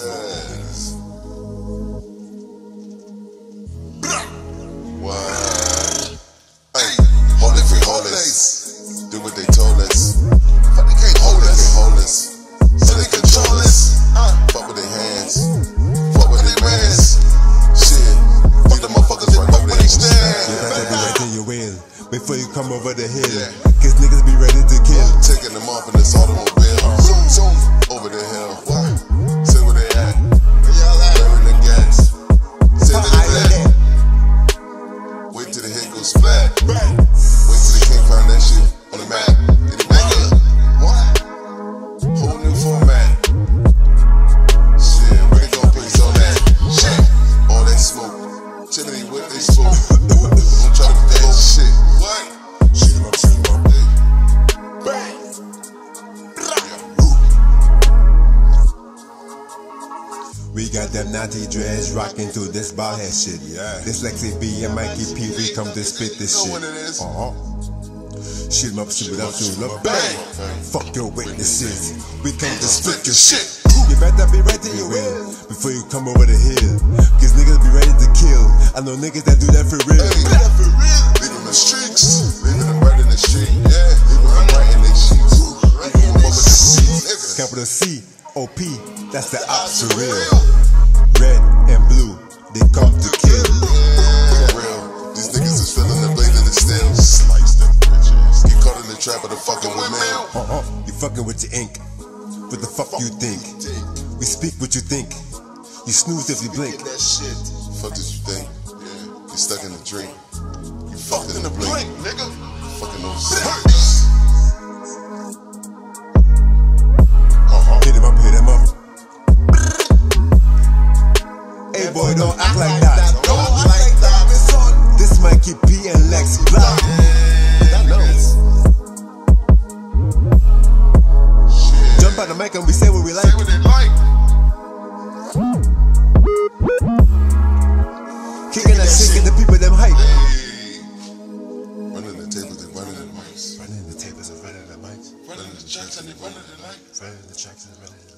Yes. What? Hey, hold it for. Do what they told us. But they can't hold us. Hold us. So they control us. Uh, fuck with their hands. Fuck with their mans. Shit. Fuck the motherfuckers right over there. You better be ready to your before you come over the hill. Yeah. Cause niggas be ready to kill. Taking them off in this automobile. Zoom, zoom. Flat. We got them naughty dreads rocking to this ball head shit. Yeah. Dyslexic B and Mikey P, we come to spit this shit. it. Uh huh. Shoot 'em up, shoot 'em up, shoot up, Bang. Fuck your witnesses. We come to split Split your shit. You better be ready to win before you come over the hill. Cause niggas be ready to kill. I know niggas that do that for real. Capital C, O P, that's the ops for real. Red and blue, they come to kill. For real. These niggas is feeling the blade of the steel. Slice them bitches. Get caught in the trap of the fucking windmill. Uh-uh, you fucking with your ink. What the fuck you think? We speak what you think. You snooze if you blink. That shit. Fuck did you think? Yeah. You stuck in a dream. You fucked in the blink, nigga. Fucking no don't act like that. Don't act like that. This Mikey P and Lex Black. Jump on the mic and we say what we like. what they like. Kicking shit, get the people them hype. Running the tables, they running the mics. Running the tables and running the mics. Running the tracks and they running the light. Running the tracks and running the